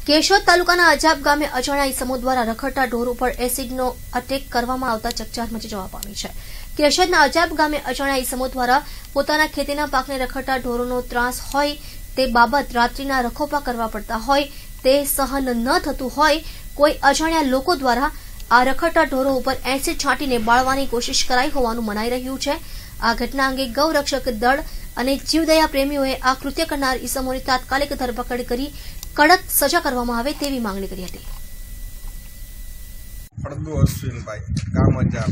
કેશોદ તાલુકાના અજાબ ગામે અજાણ્યા ઇસમો દ્વારા રખડતા ઢોર ઉપર એસિડનો અટેક કરવામાં આવતા ચકચાર મચી જવા પામી છે. કેશોદના અજાબ ગામે અજાણ્યા ઇસમો દ્વારા પોતાના ખેતીના પાકને રખડતા ઢોરોનો ત્રાસ હોય તે બાબત રાત્રિના રખોપા કરવા પડતા હોય તે સહન ન થતું હોય કોઈ અજાણ્યા લોકો દ્વારા આ રખડતા ઢોરો ઉપર એસિડ છાંટીને બાળવાની કોશિશ કરાઈ હોવાનું મનાઈ રહ્યું છે. આ ઘટના અંગે ગૌરક્ષક દળ અને જીવદયા પ્રેમીઓએ આ કૃત્ય કરનાર ઇસમોની તાત્કાલિક ધરપકડ કરી કડક સજા કરવામાં આવે તેવી માંગણી કરી હતી. ફળદુ અશ્વિનભાઈ, ગામ અજાબ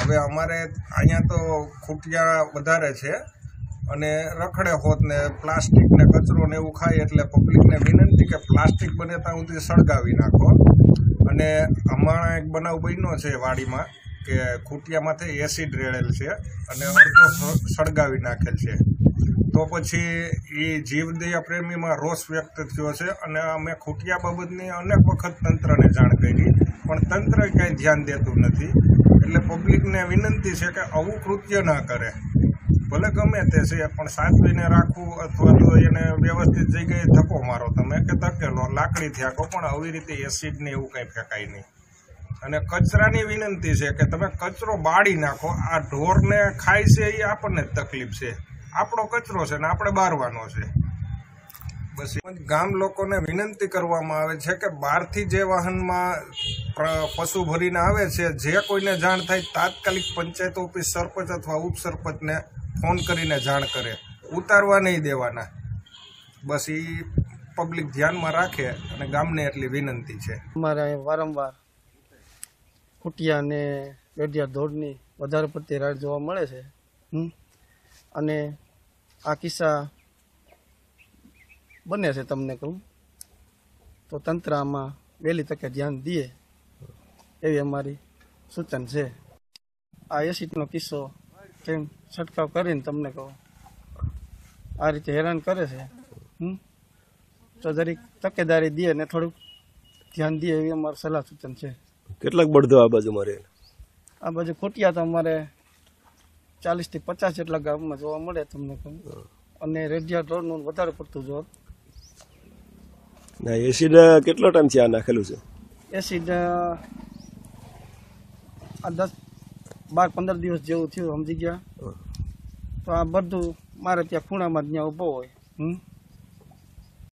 હવે અમારે અહીંયા તો ખૂટિયા વધારે છે અને રખડે હોત ને પ્લાસ્ટિક ને કચરો ને એવું ખાય એટલે પબ્લિકને વિનંતી કે પ્લાસ્ટિક બને ત્યાં સુધી સળગાવી નાખો. અને હમણાં એક બનાવ બન્યો છે વાડીમાં કે ખૂટિયામાંથી એસિડ રેડેલ છે અને અડધો સળગાવી નાખેલ છે. તો પછી એ જીવદયા પ્રેમીમાં રોષ વ્યક્ત થયો છે અને અમે ખૂટિયા બાબતની અનેક વખત તંત્રને જાણ કરી, પણ તંત્ર ક્યાંય ધ્યાન દેતું નથી. એટલે પબ્લિકને વિનંતી છે કે આવું કૃત્ય ના કરે. ભલે ગમે તે છે, પણ સાચવીને રાખવું અથવા તો એને વ્યવસ્થિત જગ્યાએ ધક્કો મારો તમે કે ધકેલો લાકડીથી આખો પણ આવી રીતે એસિડ ને એવું કંઈ ફેંકાય નહીં. અને કચરાની વિનંતી છે કે તમે કચરો બાળી નાખો. આ ઢોરને ખાય છે, એ આપણને જ તકલીફ છે. આપણો કચરો છે ને આપણે બારવાનો છે. બસ ગામ લોકોને વિનંતી કરવામાં આવે છે કે બહારથી જે વાહનમાં પશુ ભરીને આવે છે, જે કોઈને જાણ થાય તાત્કાલિક પંચાયત ઓફિસ સરપંચ અથવા ઉપસરપંચને ફોન કરીને જાણ કરે. ઉતારવા નહીં દેવાના. બસ એ પબ્લિક ધ્યાનમાં રાખે અને ગામને એટલી વિનંતી છે. અમારે અહીં વારંવાર ખૂટિયા અને દોડની વધારે પડતી રાડ જોવા મળે છે. અને આ કિસ્સા બને છે તમને કહું. તો તંત્ર આમાં વહેલી તકે ધ્યાન દઈએ એવી અમારી સૂચન છે. આ એસિડનો કિસ્સો કેમ છંટકાવ કરીને તમને કહું. આ રીતે હેરાન કરે છે. હમ? તો જરીક તકેદારી દે ને થોડુંક ધ્યાન દે એવી અમારું સલાહ સૂચન છે. કેટલાક બળદો આ બાજુ મારે આ બાજુ ખોટિયા તો અમારે ચાલીસથી પચાસ જેટલા ગામમાં જોવા મળે તમને અને રેડિયા ઢોરનું વધારે પડતું જોર ના એસિડ કેટલો ટાઈમથી આ નાખેલું છે? એસિડ આ દસ બાર પંદર દિવસ જેવું થયું સમજી ગયા. તો આ બધું મારે ત્યાં ખૂણામાં જ ત્યાં ઊભો હોય. હમ?